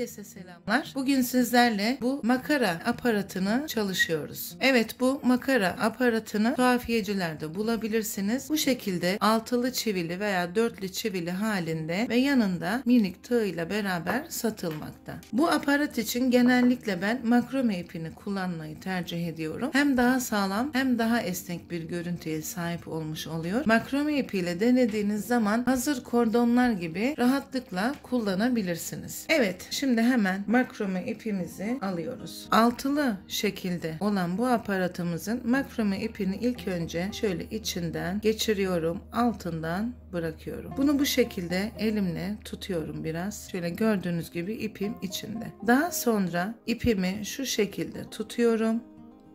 Herkese selamlar. Bugün sizlerle bu makara aparatını çalışıyoruz. Evet bu makara aparatını tuhafiyecilerde bulabilirsiniz. Bu şekilde altılı çivili veya dörtlü çivili halinde ve yanında minik tığ ile beraber satılmakta. Bu aparat için genellikle ben makrome ipini kullanmayı tercih ediyorum. Hem daha sağlam hem daha esnek bir görüntüye sahip olmuş oluyor. Makrome ipiyle denediğiniz zaman hazır kordonlar gibi rahatlıkla kullanabilirsiniz. Evet şimdi hemen makrome ipimizi alıyoruz. Altılı şekilde olan bu aparatımızın makrome ipini ilk önce şöyle içinden geçiriyorum altından bırakıyorum. Bunu bu şekilde elimle tutuyorum biraz. Şöyle gördüğünüz gibi ipim içinde. Daha sonra ipimi şu şekilde tutuyorum.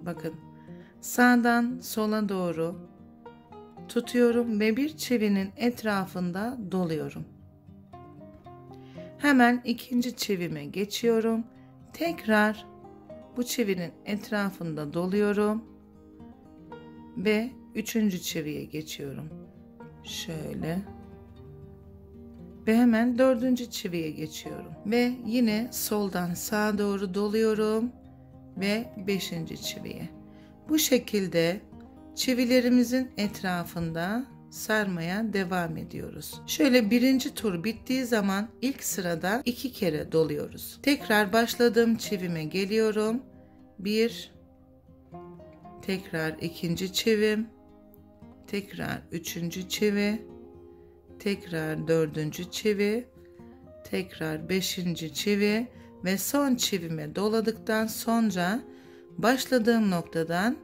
Bakın sağdan sola doğru tutuyorum ve bir çivinin etrafında doluyorum. Hemen ikinci çivime geçiyorum. Tekrar bu çivinin etrafında doluyorum ve üçüncü çiviye geçiyorum. Şöyle ve hemen dördüncü çiviye geçiyorum ve yine soldan sağa doğru doluyorum ve beşinci çiviye. Bu şekilde çivilerimizin etrafında sarmaya devam ediyoruz. Şöyle birinci tur bittiği zaman ilk sırada iki kere doluyoruz. Tekrar başladığım çivime geliyorum. Bir, tekrar ikinci çivim, tekrar üçüncü çivi, tekrar dördüncü çivi, tekrar beşinci çivi ve son çivime doladıktan sonra başladığım noktadan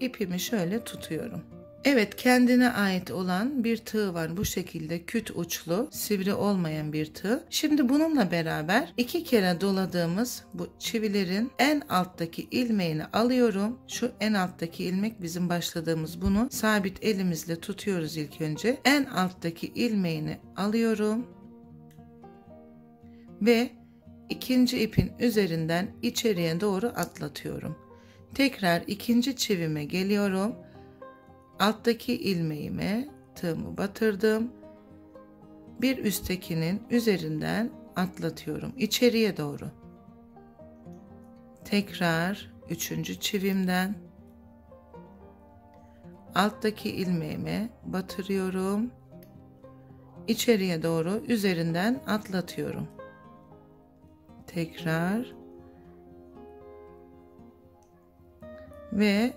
ipimi şöyle tutuyorum. Evet kendine ait olan bir tığ var bu şekilde küt uçlu sivri olmayan bir tığ. Şimdi bununla beraber iki kere doladığımız bu çivilerin en alttaki ilmeğini alıyorum. Şu en alttaki ilmek bizim başladığımız bunu sabit elimizle tutuyoruz ilk önce. En alttaki ilmeğini alıyorum ve ikinci ipin üzerinden içeriye doğru atlatıyorum. Tekrar ikinci çivime geliyorum alttaki ilmeğime tığımı batırdım. Bir üsttekinin üzerinden atlatıyorum içeriye doğru. Tekrar üçüncü çivimden alttaki ilmeğime batırıyorum. İçeriye doğru üzerinden atlatıyorum. Tekrar ve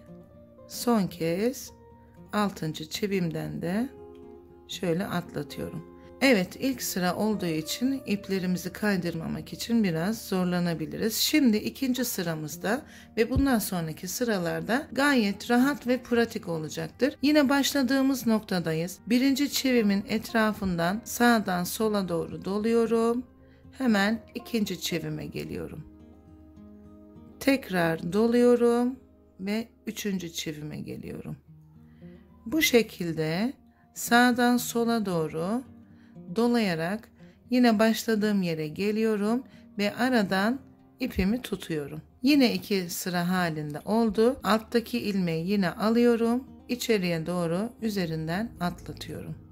son kez 6. çivimden de şöyle atlatıyorum. Evet ilk sıra olduğu için iplerimizi kaydırmamak için biraz zorlanabiliriz. Şimdi ikinci sıramızda ve bundan sonraki sıralarda gayet rahat ve pratik olacaktır. Yine başladığımız noktadayız. Birinci çivimin etrafından sağdan sola doğru doluyorum. Hemen ikinci çivime geliyorum. Tekrar doluyorum ve üçüncü çivime geliyorum. Bu şekilde sağdan sola doğru dolayarak yine başladığım yere geliyorum ve aradan ipimi tutuyorum. Yine iki sıra halinde oldu. Alttaki ilmeği yine alıyorum. içeriye doğru üzerinden atlatıyorum.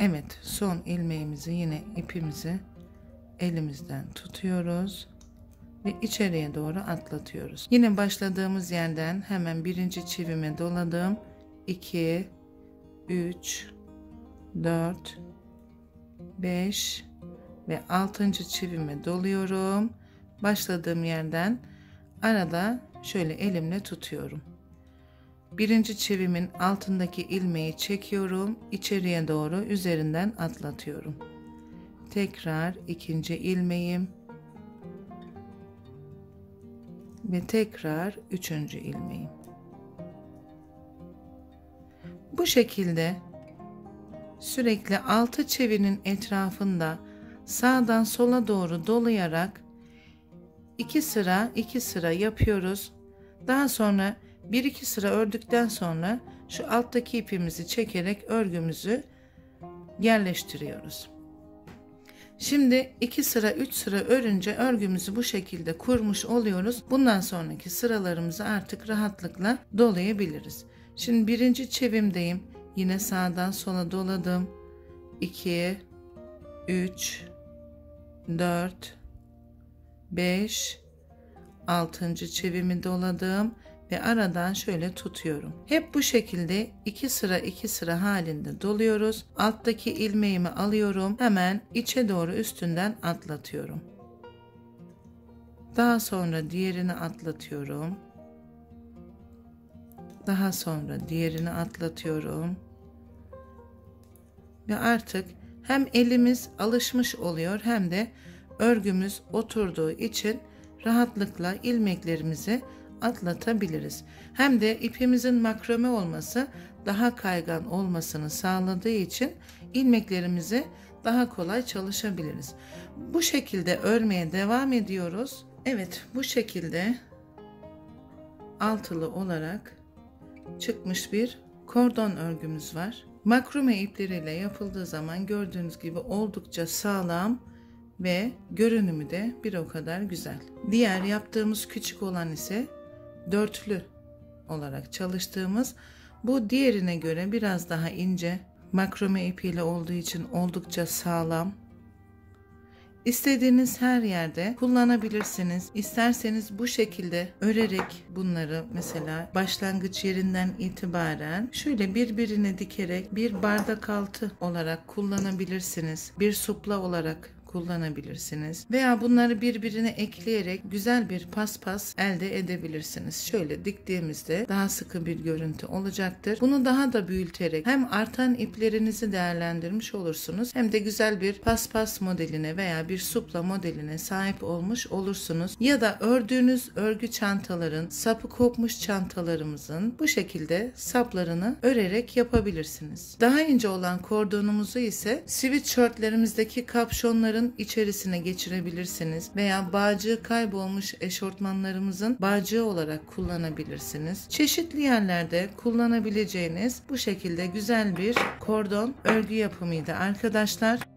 Evet son ilmeğimizi yine ipimizi elimizden tutuyoruz ve içeriye doğru atlatıyoruz. Yine başladığımız yerden hemen birinci çivime doladım. 2 3 4 5 ve 6. çivime doluyorum. Başladığım yerden arada şöyle elimle tutuyorum. Birinci çivimin altındaki ilmeği çekiyorum. içeriye doğru üzerinden atlatıyorum. Tekrar ikinci ilmeğim ve tekrar üçüncü ilmeğim. Bu şekilde sürekli altı çivinin etrafında sağdan sola doğru dolayarak iki sıra iki sıra yapıyoruz. Daha sonra bir iki sıra ördükten sonra şu alttaki ipimizi çekerek örgümüzü yerleştiriyoruz. Şimdi 2 sıra 3 sıra örünce örgümüzü bu şekilde kurmuş oluyoruz. Bundan sonraki sıralarımızı artık rahatlıkla dolayabiliriz. Şimdi birinci çevimdeyim. Yine sağdan sola doladım. 2 3 4 5 6. çevimi doladım ve aradan şöyle tutuyorum. Hep bu şekilde iki sıra iki sıra halinde doluyoruz. Alttaki ilmeğimi alıyorum. Hemen içe doğru üstünden atlatıyorum. Daha sonra diğerini atlatıyorum. Daha sonra diğerini atlatıyorum. Ve artık hem elimiz alışmış oluyor hem de örgümüz oturduğu için rahatlıkla ilmeklerimizi atlatabiliriz. Hem de ipimizin makrame olması daha kaygan olmasını sağladığı için ilmeklerimizi daha kolay çalışabiliriz. Bu şekilde örmeye devam ediyoruz. Evet bu şekilde altılı olarak çıkmış bir kordon örgümüz var. Makrome ipleriyle yapıldığı zaman gördüğünüz gibi oldukça sağlam ve görünümü de bir o kadar güzel. Diğer yaptığımız küçük olan ise dörtlü olarak çalıştığımız bu diğerine göre biraz daha ince makrome ipiyle olduğu için oldukça sağlam. İstediğiniz her yerde kullanabilirsiniz. İsterseniz bu şekilde örerek bunları mesela başlangıç yerinden itibaren şöyle birbirine dikerek bir bardak altı olarak kullanabilirsiniz. Bir supla olarak kullanabilirsiniz. Veya bunları birbirine ekleyerek güzel bir paspas elde edebilirsiniz. Şöyle diktiğimizde daha sıkı bir görüntü olacaktır. Bunu daha da büyüterek hem artan iplerinizi değerlendirmiş olursunuz hem de güzel bir paspas modeline veya bir supla modeline sahip olmuş olursunuz. Ya da ördüğünüz örgü çantaların, sapı kopmuş çantalarımızın bu şekilde saplarını örerek yapabilirsiniz. Daha ince olan kordonumuzu ise sweatshirtlerimizdeki kapşonları bunların içerisine geçirebilirsiniz veya bağcığı kaybolmuş eşortmanlarımızın bağcığı olarak kullanabilirsiniz. Çeşitli yerlerde kullanabileceğiniz bu şekilde güzel bir kordon örgü yapımıydı arkadaşlar.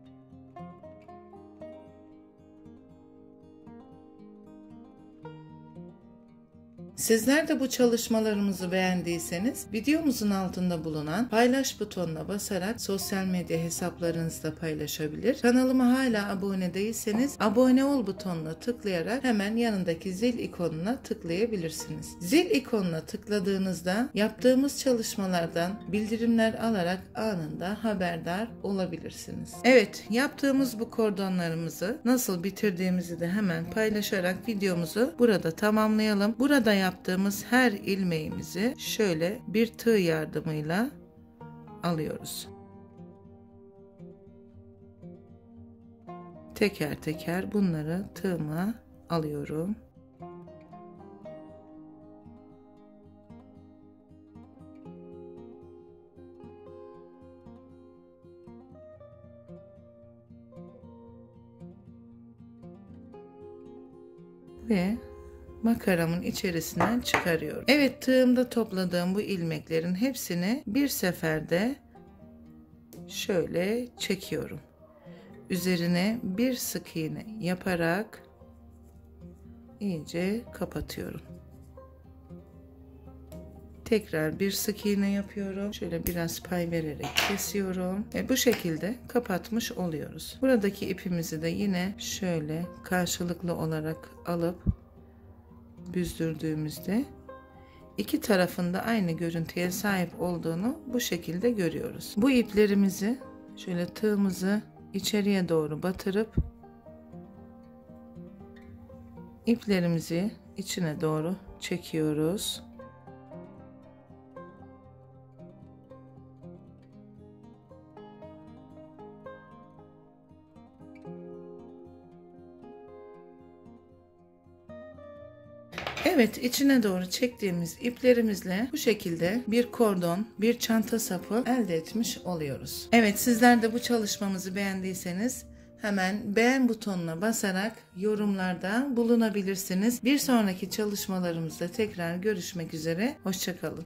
Sizler de bu çalışmalarımızı beğendiyseniz videomuzun altında bulunan paylaş butonuna basarak sosyal medya hesaplarınızda paylaşabilir. Kanalıma hala abone değilseniz abone ol butonuna tıklayarak hemen yanındaki zil ikonuna tıklayabilirsiniz. Zil ikonuna tıkladığınızda yaptığımız çalışmalardan bildirimler alarak anında haberdar olabilirsiniz. Evet yaptığımız bu kordonlarımızı nasıl bitirdiğimizi de hemen paylaşarak videomuzu burada tamamlayalım. Burada yap yaptığımız her ilmeğimizi şöyle bir tığ yardımıyla alıyoruz. Teker teker bunları tığıma alıyorum. ve makaramın içerisinden çıkarıyorum. Evet tığımda topladığım bu ilmeklerin hepsini bir seferde şöyle çekiyorum. Üzerine bir sık iğne yaparak iyice kapatıyorum. Tekrar bir sık iğne yapıyorum. Şöyle biraz pay vererek kesiyorum. Ve bu şekilde kapatmış oluyoruz. Buradaki ipimizi de yine şöyle karşılıklı olarak alıp büzdürdüğümüzde iki tarafında aynı görüntüye sahip olduğunu bu şekilde görüyoruz. Bu iplerimizi şöyle tığımızı içeriye doğru batırıp iplerimizi içine doğru çekiyoruz. Evet içine doğru çektiğimiz iplerimizle bu şekilde bir kordon, bir çanta sapı elde etmiş oluyoruz. Evet sizler de bu çalışmamızı beğendiyseniz hemen beğen butonuna basarak yorumlarda bulunabilirsiniz. Bir sonraki çalışmalarımızda tekrar görüşmek üzere. Hoşçakalın.